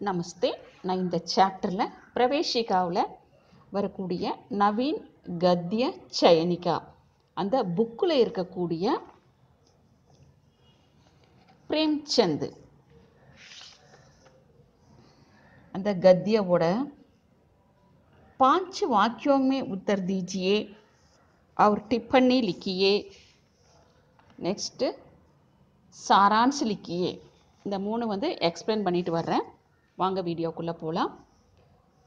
நமஸ்தே. நான் இந்த சாப்டரில் பிரவேஷிகாவில் வரக்கூடிய நவீன் கத்திய சயனிகா. அந்த புக்கில் இருக்கக்கூடிய பிரேம்சந்த். அந்த கத்தியவோட பாஞ்சு वाक्यों உத்தர் தீஜியே அவர் और லிக்கியே நெக்ஸ்ட்டு சாரான்ஸ் லிக்கியே. இந்த மூணு வந்து எக்ஸ்பிளைன் பண்ணிட்டு வர்றேன். வாங்க வீடியோக்குள்ளே போகலாம்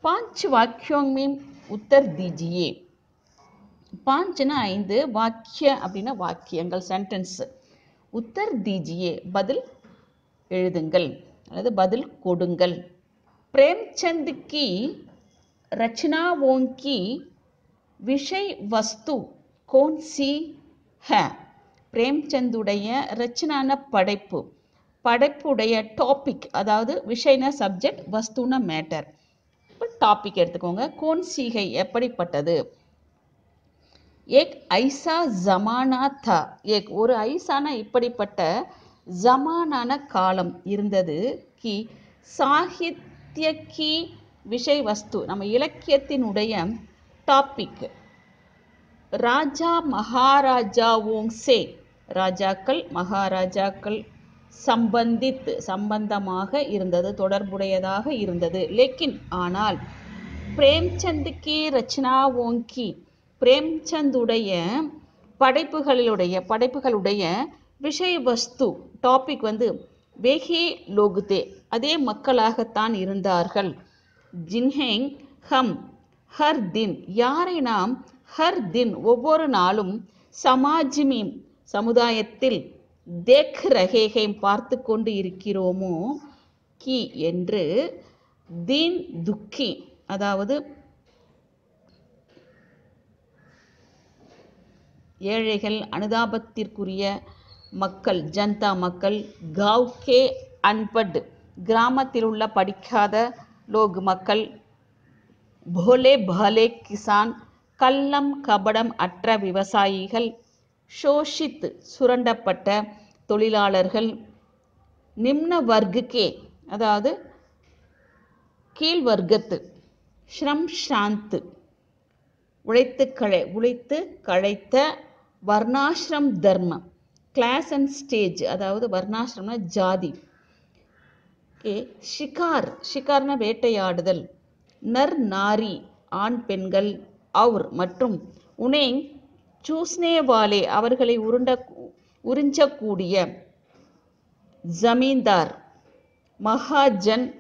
பாஞ்ச் வாக்கியோங் மீன் உத்தர் தீஜியே. பாஞ்சுனா ஐந்து வாக்கிய அப்படின்னா வாக்கியங்கள் சென்டென்ஸு உத்தர் தீஜியே பதில் எழுதுங்கள். அல்லது பதில் கொடுங்கள். பிரேம்சந்த் ரச்சனா ஓங்கி விஷய் வஸ்து கோன்சி ஹ. பிரேம்சந்துடைய ரச்சனான படைப்பு. படைப்புடைய டாபிக் அதாவது விஷயன சப்ஜெக்ட் வஸ்துன மேட்டர் இப்போ டாபிக் எடுத்துக்கோங்க. கோன் சீகை எப்படிப்பட்டது? ஏக் ஐசா ஜமானா தா ஏக் ஒரு ஐசான இப்படிப்பட்ட ஜமானான காலம் இருந்தது. கி சாகித்ய கி விஷய வஸ்து நம்ம இலக்கியத்தினுடைய டாபிக் ராஜா மகாராஜாவோங் சே. ராஜாக்கள் மகாராஜாக்கள் சம்பந்தித் சம்பந்தமாக இருந்தது தொடர்புடையதாக இருந்தது. லேக்கின் ஆனால் பிரேம்சந்த் கி ரச்சனாவோங் பிரேம்சந்துடைய படைப்புகளிலுடைய படைப்புகளுடைய விஷய வஸ்து டாபிக் வந்து வேகே லோகுதே அதே மக்களாகத்தான் இருந்தார்கள். ஜின்ஹெங் ஹம் ஹர் தின் யாரை நாம் ஹர் தின் ஒவ்வொரு நாளும் சமாஜ்மி சமுதாயத்தில் தேக் ரகேகை பார்த்து கொண்டு இருக்கிறோமோ? கி என்று தீன் துக்கி அதாவது ஏழைகள் அனுதாபத்திற்குரிய மக்கள் ஜனதா மக்கள் கவுகே அன்பட் கிராமத்தில் உள்ள படிக்காத லோக் மக்கள் போலே பாலே கிசான் கள்ளம் கபடம் அற்ற விவசாயிகள் ஷோஷித் சுரண்டப்பட்ட தொழிலாளர்கள் நிம்ன வர்க்குக்கே அதாவது கீழ் வர்க்கத்து ஸ்ரம் சாந்து உழைத்து கழை உழைத்து கழைத்த வர்ணாசிரம் தர்மம் கிளாஸ் அண்ட் ஸ்டேஜ் அதாவது வர்ணாசிரம்னா ஜாதி. ஓகே ஷிகார் ஷிகார்னா வேட்டையாடுதல் நர் நாரி ஆண் பெண்கள் அவர் மற்றும் உனேங் சூஸ்னேவாலே அவர்களை உருண்ட உறிஞ்சக்கூடிய ஜமீன்தார் மகாஜன்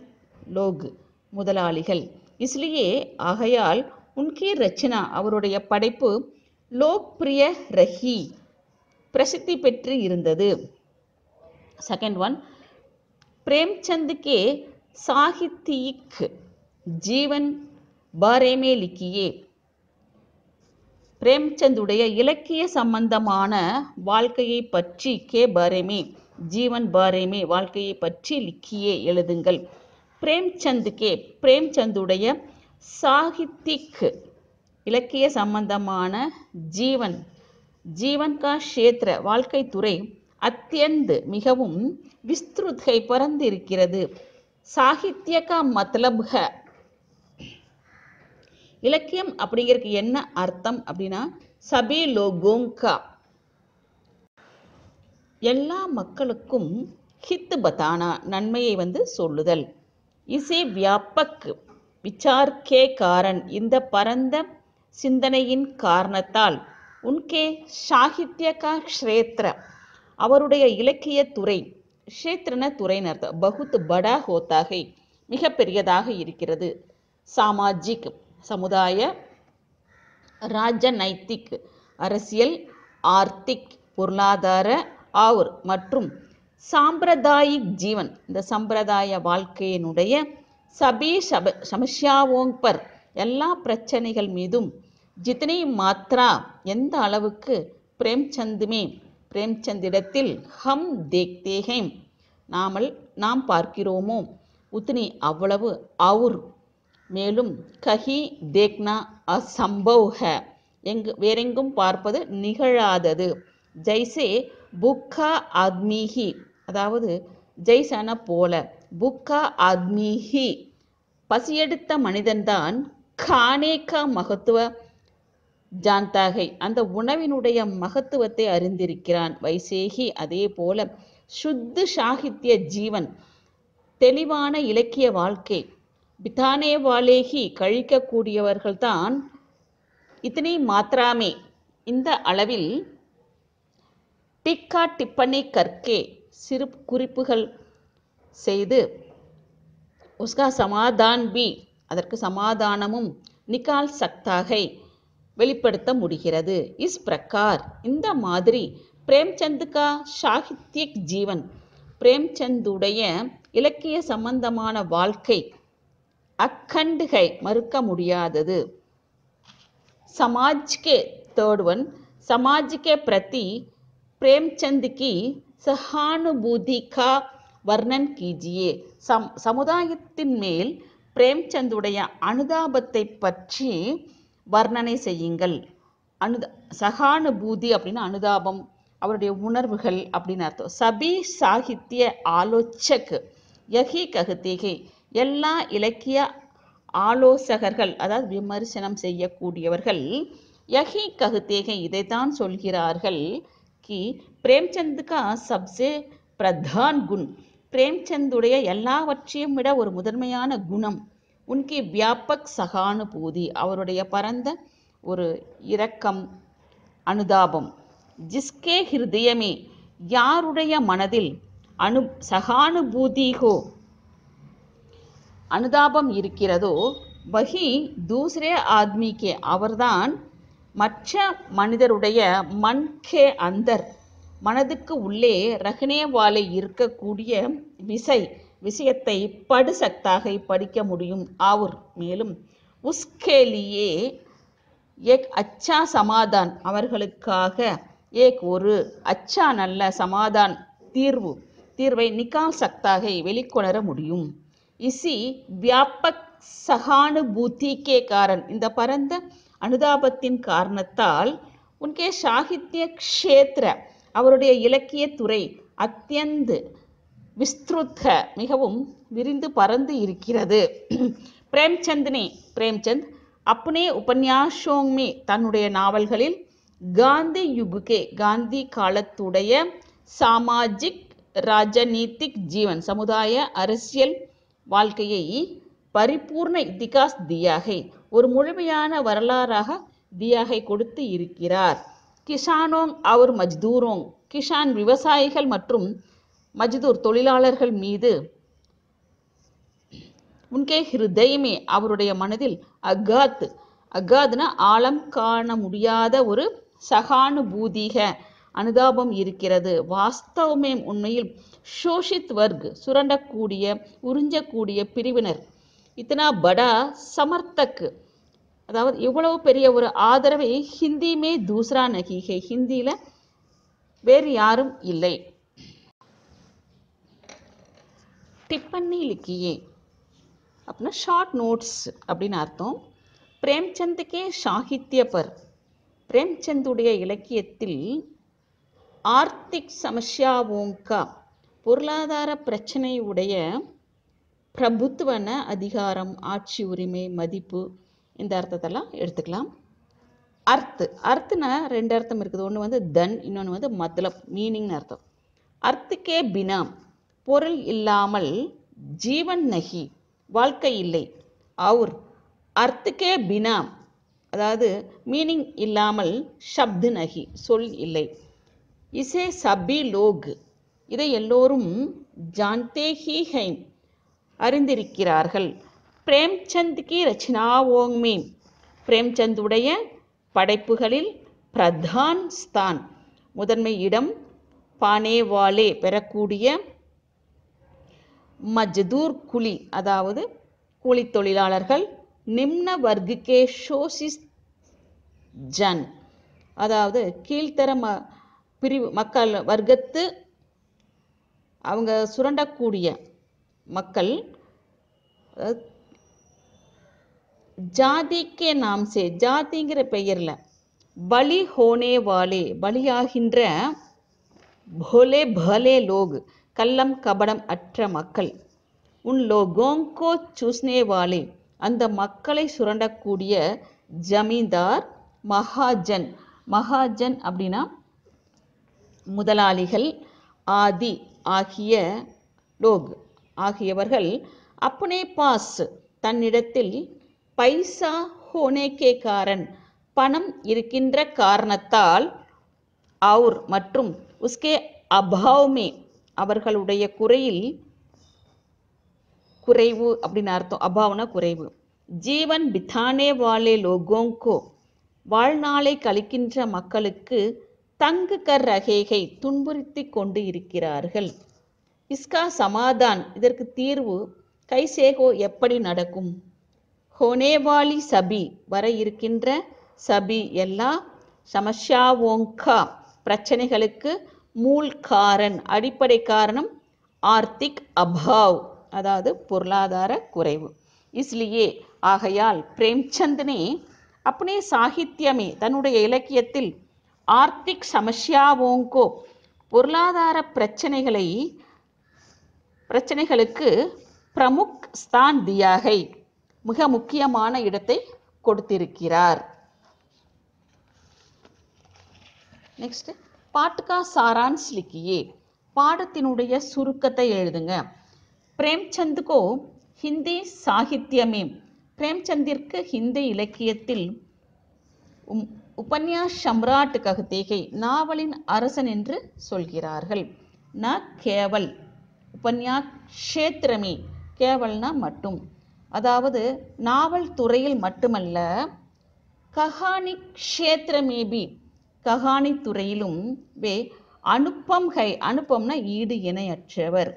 லோக் முதலாளிகள். இஸ்லியே ஆகையால் உன்கி ரச்சனா அவருடைய படைப்பு லோக்பிரிய ரஹி பிரசித்தி பெற்று இருந்தது. செகண்ட் ஒன் பிரேம்சந்துக்கே சாகித்யிக் ஜீவன் பாரேமே லிக்கியே பிரேம்சந்துடைய இலக்கிய சம்பந்தமான வாழ்க்கையை பற்றி கே. பாரேமே ஜீவன் பாரேமே வாழ்க்கையை பற்றி லிக்கியே எழுதுங்கள். பிரேம்சந்த் கே. பிரேம்சந்துடைய சாகித்திக் இலக்கிய சம்பந்தமான ஜீவன் ஜீவன் கா க்ஷேத்திர வாழ்க்கை துறை அத்தியந்து மிகவும் விஸ்திருத்தை பறந்திருக்கிறது சாகித்ய கா மத்லப் இலக்கியம் அப்படிங்கிறதுக்கு என்ன அர்த்தம் அப்படின்னா சபி லோகோங்கா எல்லா மக்களுக்கும் ஹித்து பதானா நன்மையை வந்து சொல்லுதல். இசை வியாபக் விசார் கே காரன் இந்த பரந்த சிந்தனையின் காரணத்தால் உன்கே சாகித்யகா க்ஷேத்ர க்ஷேத்திர. அவருடைய இலக்கிய துறை க்ஷேத்திரன துறையின் அர்த்தம் பகுத் படா ஹோத்தாகை மிக பெரியதாக இருக்கிறது. சாமாஜிக் சமுதாய ராஜநைத்திக் அரசியல் ஆர்த்திக் பொருளாதார ஆர் மற்றும் சாம்பிரதாயிக் ஜீவன். இந்த சம்பிரதாய வாழ்க்கையினுடைய சபி சப சமஸ்யாவோங் பர் எல்லா பிரச்சனைகள் மீதும் ஜித்னி மாத்ரா எந்த அளவுக்கு பிரேம்சந்துமே பிரேம்சந்திடத்தில் ஹம் தேக்தேஹேம் நாமல் நாம் பார்க்கிறோமோ உத்னி அவ்வளவு அவுர் மேலும் கஹி தேக்னா அசம்பௌஹ ஹ எங்கு வேறெங்கும் பார்ப்பது நிகழாதது. ஜெய்சே புக்கா ஆத்மீஹி அதாவது ஜெய்சன போல புக்கா ஆத்மீஹி பசியெடுத்த மனிதன்தான் கானேகா மகத்துவ ஜான்தாகை. அந்த உணவினுடைய மகத்துவத்தை அறிந்திருக்கிறான் வைசேகி. அதே போல சுத்து சாகித்ய ஜீவன் தெளிவான இலக்கிய வாழ்க்கை. பிதானே வாலேகி கழிக்கக்கூடியவர்கள்தான். இத்தனை மாத்திராமே. இந்த அளவில் டிக்கா டிப்பனி கற்கே சிறு குறிப்புகள் செய்து உஸ்கா சமாதான் பி அதற்கு சமாதானமும் நிகால் சக்தாகை வெளிப்படுத்த முடிகிறது. இஸ் பிரகார். இந்த மாதிரி பிரேம்சந்த் கா சாகித்யிக் ஜீவன் பிரேம்சந்துடைய இலக்கிய சம்பந்தமான வாழ்க்கை அக்கண்டுகை மறுக்க முடியாதது. சமாஜ்கே థర్డ్ వన్ సమాజ్కే ప్రతి ప్రేమ్చంద్కి సహానుభూதிக்கா வர்ணன் கீஜியே. சம் சமுதாயத்தின் மேல் பிரேம்சந்துடைய அனுதாபத்தை பற்றி வர்ணனை செய்யுங்கள். அனுத சகானுபூதி அப்படின்னு அனுதாபம் அவருடைய உணர்வுகள் அப்படின்னு அர்த்தம். சபி சாகித்ய ஆலோச்சக் யகி ககுத்திகை எல்லா இலக்கிய ஆலோசகர்கள் அதாவது விமர்சனம் செய்யக்கூடியவர்கள் யஹி ககுத்தேகை இதைத்தான் சொல்கிறார்கள். கி. பிரேம்சந்துக்கா சப்சே பிரதான் குண். பிரேம்சந்துடைய எல்லாவற்றையும் விட ஒரு முதன்மையான குணம் உன்கி வியாபக் சகானுபூதி அவருடைய பரந்த ஒரு இரக்கம் அனுதாபம். ஜிஸ்கே ஹிருதயமே யாருடைய மனதில் அனு சகானுபூதிகோ அனுதாபம் இருக்கிறதோ வஹி தூசரே ஆத்மிக்கே அவர்தான் மற்ற மனிதருடைய மன் கே அந்தர். மனதுக்கு உள்ளே ரஹ்னே வாலை இருக்கக்கூடிய விசை விஷயத்தை படுசக்தாக படிக்க முடியும். ஆவுர் மேலும் உஸ்கேலியே ஏக் அச்சா சமாதான். அவர்களுக்காக ஏக் ஒரு அச்சா நல்ல சமாதான் தீர்வு. தீர்வை நிகால் சக்தாக வெளிக்கொணர முடியும். இசி வியாபக் சகானுபூதி கே காரன் இந்த பரந்த அனுதாபத்தின் காரணத்தால் உன்கே சாகித்ய க்ஷேத்திர அவருடைய இலக்கிய துறை அத்தியந்து விஸ்திருத்த மிகவும் விரிந்து பறந்து இருக்கிறது பிரேம்சந்த் ने பிரேம்சந்த் अपने उपन्यासों में தன்னுடைய நாவல்களில் காந்தி யுகுகே காந்தி காலத்துடைய சாமாஜிக் ராஜநீதிக் ஜீவன் சமுதாய அரசியல் வாழ்க்கையை பரிபூர்ண இத்திகாஸ் தியாகை ஒரு முழுமையான வரலாறாக தியாகை கொடுத்து இருக்கிறார். கிஷானோங் அவர் மஜ்தூரோங் கிஷான் விவசாயிகள் மற்றும் மஜ்தூர் தொழிலாளர்கள் மீது உன்கே ஹிருதயமே அவருடைய மனதில் அகாத் அகாத்னா ஆழம் காண முடியாத ஒரு சகானுபூதிக. அனுதாபம் இருக்கிறது. வாஸ்தவமே உண்மையில் ஷோஷித் வர்க் சுரண்டக்கூடிய உறிஞ்சக்கூடிய பிரிவினர். இத்தனா படா சமர்த்தக். அதாவது இவ்வளவு பெரிய ஒரு ஆதரவை ஹிந்தியுமே தூசரா நகிகை. ஹிந்தியில் வேறு யாரும் இல்லை. டிப்பண்ணி லிக்கியே. அப்படின்னா ஷார்ட் நோட்ஸ் அப்படின்னு அர்த்தம். பிரேம்சந்துக்கே சாகித்ய பர் பிரேம்சந்துடைய இலக்கியத்தில் ஆர்த்திக் சமஸ்யாவோங்கா பொருளாதார பிரச்சனை உடைய பிரபுத்துவன அதிகாரம் ஆட்சி உரிமை மதிப்பு இந்த அர்த்தத்தெல்லாம் எடுத்துக்கலாம். அர்த்து. அர்த்துனா ரெண்டு அர்த்தம் இருக்குது. ஒன்று வந்து தன் இன்னொன்று வந்து மத்லப் மீனிங்னு அர்த்தம். அர்த்துக்கே பினா பொருள் இல்லாமல் ஜீவன் நகி வாழ்க்கை இல்லை. அவுர் அர்த்துக்கே பினா அதாவது மீனிங் இல்லாமல் ஷப்து நகி சொல் இல்லை. இசே சபி லோக். இதை எல்லோரும் ஜான்தே ஹி ஹைம் அறிந்திருக்கிறார்கள். பிரேம்சந்த் கி ரச்சனாவோங் में பிரேம்சந்துடைய படைப்புகளில் பிரதான் ஸ்தான். முதன்மை இடம் பானேவாலே பெறக்கூடிய மஜ்தூர் குலி. அதாவது கூலி தொழிலாளர்கள் நிம்ன வர்க்கே ஷோசிஸ் ஜன். அதாவது கீழ்த்தர ம பிரிவு மக்கள் வர்க்கத்து அவங்க சுரண்டக்கூடிய மக்கள் ஜாதிக்கே நாம் சே ஜாதிங்கிற பெயரில் பலி ஹோனே வாலே பலியாகின்ற போலே பலே லோகு கள்ளம் கபடம் அற்ற மக்கள். உன் லோகோங்கோ சூஸ்னே வாலே அந்த மக்களை சுரண்டக்கூடிய ஜமீன்தார் மகாஜன். மகாஜன் அப்படின்னா முதலாளிகள் ஆதி ஆகிய லோக் ஆகியவர்கள் அப்னே பாஸ் தன்னிடத்தில் பைசா ஹோனேகே காரன் பணம் இருக்கின்ற காரணத்தால் அவுர் மற்றும் உஸ்கே அபாவ்மே அவர்களுடைய குறையில் குறைவு அப்படின்னு அர்த்தம். அபாவனா குறைவு. ஜீவன் பித்தானே வாலே லோகோங்கோ. வாழ்நாளை கழிக்கின்ற மக்களுக்கு தங்கு கர் ரகேகை துன்புறுத்தி கொண்டு இருக்கிறார்கள். இஸ்கா சமாதான். இதற்கு தீர்வு கைசேகோ எப்படி நடக்கும்? ஹோனேவாலி சபி வர இருக்கின்ற சபி எல்லா சமஸ்யாவோங்கா பிரச்சனைகளுக்கு மூல் காரன் அடிப்படை காரணம் ஆர்த்திக் அபாவ் அதாவது பொருளாதார குறைவு. இஸ்லியே ஆகையால் பிரேம்சந்த்னே அப்படியே சாகித்யமே தன்னுடைய இலக்கியத்தில் ஆர்த்திக் சமஸ்யாவோங்கோ பொருளாதார பிரச்சனைகளை பிரச்சனைகளுக்கு பிரமுக் ஸ்தான் தியாகை மிக முக்கியமான இடத்தை கொடுத்திருக்கிறார். நெக்ஸ்ட் பாட்டுக்கா சாரான்ஸ் லிக்கியே. பாடத்தினுடைய சுருக்கத்தை எழுதுங்க. பிரேம்சந்துக்கோ ஹிந்தி சாகித்யமே. பிரேம்சந்திற்கு ஹிந்தி இலக்கியத்தில் உபன்யாஸ் சம்ராட் ககுதேகை நாவலின் அரசன் என்று சொல்கிறார்கள். ந கேவல் உபன்யா க்ஷேத்திரமே கேவல்னா மட்டும். அதாவது நாவல் துறையில் மட்டுமல்ல கஹானி க்ஷேத்திரமேபி கஹானி துறையிலும் வே அனுப்பம் ஹை அனுப்பம்னா ஈடு இணையற்றவர்.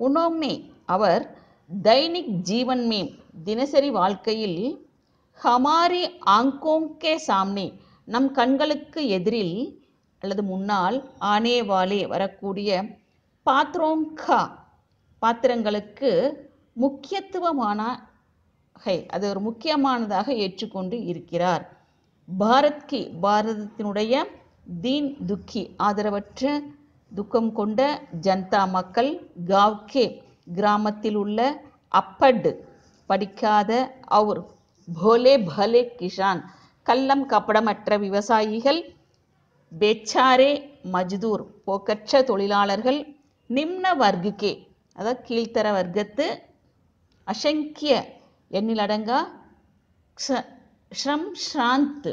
உனோம்னே அவர் தைனிக் ஜீவன்மே தினசரி வாழ்க்கையில் ஹமாரி ஆங்கோங்கே சாம்னே. நம் கண்களுக்கு எதிரில் அல்லது முன்னால் ஆனே வாலே வரக்கூடிய பாத்ரோங்கா பாத்திரங்களுக்கு முக்கியத்துவமான ஹை அது ஒரு முக்கியமானதாக ஏற்றுக்கொண்டு இருக்கிறார். பாரத் கி பாரதத்தினுடைய தீன் துக்கி ஆதரவற்ற துக்கம் கொண்ட ஜனதா மக்கள் காவ்கே கிராமத்தில் உள்ள அப்பட் படிக்காத அவர் போலே பலே கிஷான். கள்ளம் கப்படமற்ற விவசாயிகள் பேச்சாரே மஜ்தூர் போக்கற்ற தொழிலாளர்கள் நிம்ன வர்க்கே அதாவது கீழ்த்தர வர்க்கத்து அசங்கிய எண்ணிலடங்கா ஷ்ரம் ஷாந்த்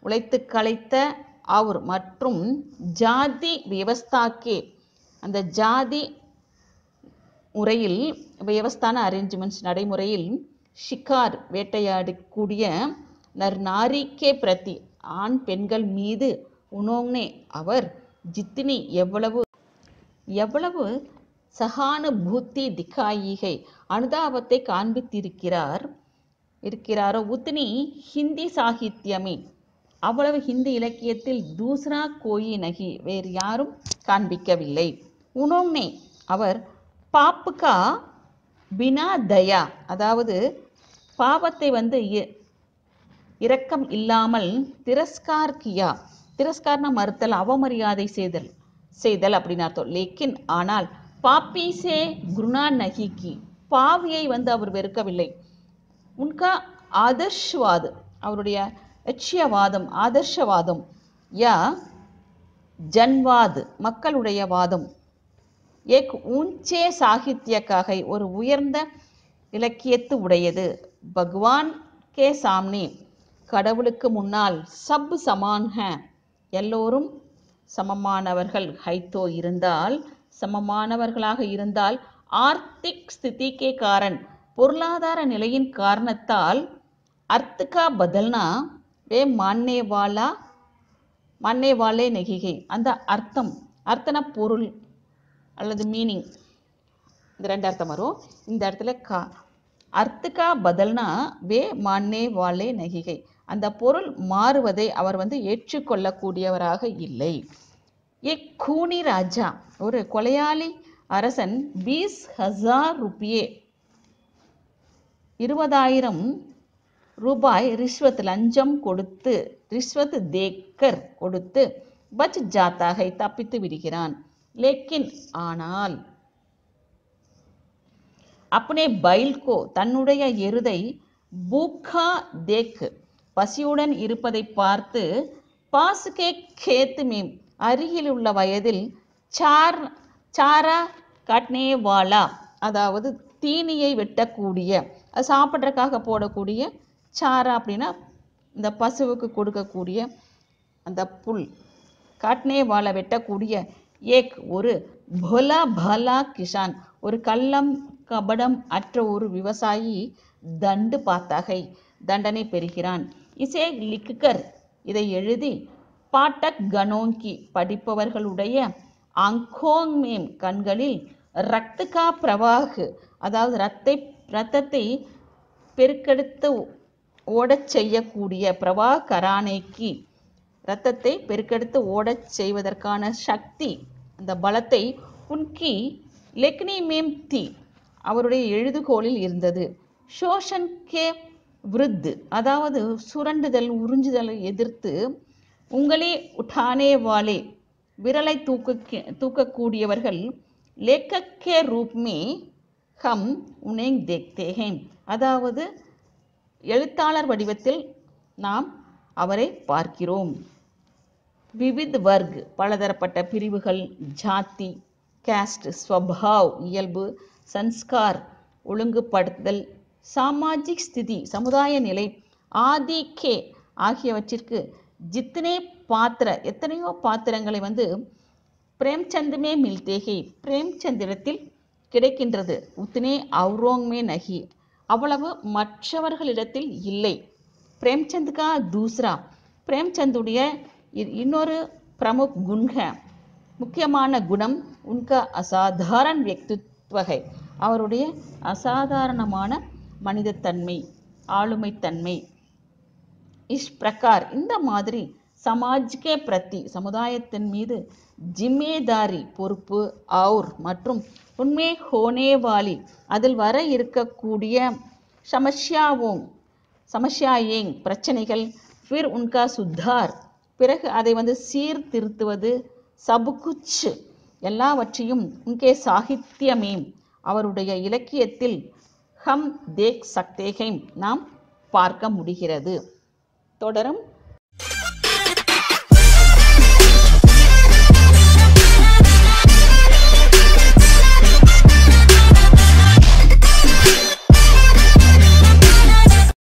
உழைத்து களைத்த அவர் மற்றும் ஜாதி வியவஸ்தாக்கே. அந்த ஜாதி முறையில் வியவஸ்தான அரேஞ்ச்மெண்ட்ஸ் நடைமுறையில் ஷிகார் வேட்டையாடக்கூடிய நர்நாரிக்கே பிரதி. ஆண் பெண்கள் மீது உணோங்னே அவர் ஜித்தினி எவ்வளவு? எவ்வளவு சகானுபூத்தி திகாயிகை அனுதாபத்தை காண்பித்திருக்கிறார்? இருக்கிறாரோ? உத்னி ஹிந்தி சாகித்யமே. அவ்வளவு ஹிந்தி இலக்கியத்தில் தூசரா கோயி நகி வேறு யாரும் காண்பிக்கவில்லை. உணோங்னே அவர் பாப்புக்கா பினா தயா அதாவது பாவத்தை வந்து இ- இரக்கம் இல்லாமல் திரஸ்கார் கியா திரஸ்கார்னா மறுத்தல் அவமரியாதை செய்தல் செய்தல் அப்படின்னு அர்த்தம். லேக்கின் ஆனால் பாப்பீசே குருணா நகிக்கி பாவியை வந்து அவர் வெறுக்கவில்லை. உன்கா ஆதர்ஷ்வாது அவருடைய லட்சியவாதம் ஆதர்ஷவாதம். யா ஜன்வாது மக்களுடைய வாதம். ஏக் ஊஞ்சே சாகித்யக்காக ஒரு உயர்ந்த இலக்கியத்து உடையது. பகவான் கே சாம்னி கடவுளுக்கு முன்னால் சப் சமான்ஹ எல்லோரும் சமமானவர்கள். ஹைத்தோ இருந்தால் சமமானவர்களாக இருந்தால் ஆர்த்திக் ஸ்திதிக்கே காரன் பொருளாதார நிலையின் காரணத்தால் அர்த்துக்கா பதல்னா வே மான்னே வாலா நெகிகை. அந்த அர்த்தம் அர்த்தன பொருள் அல்லது மீனிங் இந்த ரெண்டு அர்த்தம் வரும். இந்த இடத்துல கா. அர்த்துக்கா பதல்னா வே மான்னே வாலே நகிகை. அந்த பொருள் மாறுவதை அவர் வந்து ஏற்றுக்கொள்ளக்கூடியவராக இல்லை. ஏ கூனி ராஜா ஒரு கொலையாளி அரசன் பீஸ் ஹசார் ருபியே இருபதாயிரம் ரூபாய் ரிஷ்வத் லஞ்சம் கொடுத்து ரிஷ்வத் தேக்கர் கொடுத்து பச் ஜாத்தாகை தப்பித்து விடுகிறான். லேக்கின் ஆனால் அப்னே பைல்கோ தன்னுடைய எருதை பூக்கா தேக் பசியுடன் இருப்பதை பார்த்து பாசுகே கேத்துமே அருகில் உள்ள வயதில் சார் சாரா கட்னேவாலா அதாவது தீனியை வெட்டக்கூடிய அது சாப்பிட்றதுக்காக போடக்கூடிய சாரா அப்படின்னா இந்த பசுவுக்கு கொடுக்கக்கூடிய அந்த புல். காட்னே வெட்டக்கூடிய ஏக் ஒரு பொலா பலா கிஷான் ஒரு கள்ளம் கபடம் அற்ற ஒரு விவசாயி தண்டு பார்த்தகை தண்டனை பெறுகிறான். இசே லிக்குகர் இதை எழுதி பாட்டக் கனோங்கி படிப்பவர்களுடைய அங்கோங் மேம் கண்களில் ரத்துகா பிரவாகு அதாவது ரத்தை ரத்தத்தை பெருக்கெடுத்து ஓடச் செய்யக்கூடிய பிரவா கரானேக்கு ரத்தத்தை பெருக்கெடுத்து ஓடச் செய்வதற்கான சக்தி அந்த பலத்தை உன்கி லெக்னி மேம் தி. அவருடைய எழுதுகோலில் இருந்தது. ஷோஷன் கே விருத்து அதாவது சுரண்டுதல் உறிஞ்சுதலை எதிர்த்து உங்களே உடானே வாலே விரலை தூக்க தூக்கக்கூடியவர்கள் லேக்கக்கே ரூப் மே ஹம் உனேங் தேக்தேகேன் அதாவது எழுத்தாளர் வடிவத்தில் நாம் அவரை பார்க்கிறோம். விவித் வர்க் பலதரப்பட்ட பிரிவுகள் ஜாதி கேஸ்ட் ஸ்வபாவ் இயல்பு சன்ஸ்கார் ஒழுங்குபடுத்துதல் சாமாஜிக் ஸ்திதி சமுதாய நிலை ஆதி கே ஆகியவற்றிற்கு ஜித்தனே பாத்திர எத்தனையோ பாத்திரங்களை வந்து பிரேம்சந்துமே மில்தேகை பிரேம்சந்திரத்தில் கிடைக்கின்றது. உத்தனே அவுரோங்மே நகி. அவ்வளவு மற்றவர்களிடத்தில் இல்லை. பிரேம்சந்த்கா தூஸ்ரா. பிரேம்சந்துடைய இன்னொரு பிரமுக் குண்க முக்கியமான குணம் உன்க அசாதாரண வியக்தித்வகை அவருடைய அசாதாரணமான மனிதத்தன்மை ஆளுமைத்தன்மை இஷ் பிரகார் இந்த மாதிரி சமாஜ்கே பிரதி சமுதாயத்தின் மீது ஜிம்மேதாரி பொறுப்பு அவுர் மற்றும் உண்மை ஹோனேவாலி அதில் வர இருக்கக்கூடிய சமஸ்யாவோங் சமஸ்யாயேங் பிரச்சனைகள் ஃபிர் உன்கா சுத்தார் பிறகு அதை வந்து சீர்திருத்துவது சபுகுச்சு எல்லாவற்றையும் இங்கே சாகித்யமேம் அவருடைய இலக்கியத்தில் ஹம் தேக் சக்தேகைம் நாம் பார்க்க முடிகிறது. தொடரும்.